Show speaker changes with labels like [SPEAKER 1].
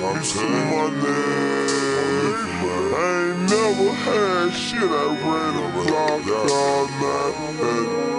[SPEAKER 1] I'm saying my name. I ain't never had shit. I ran a block all.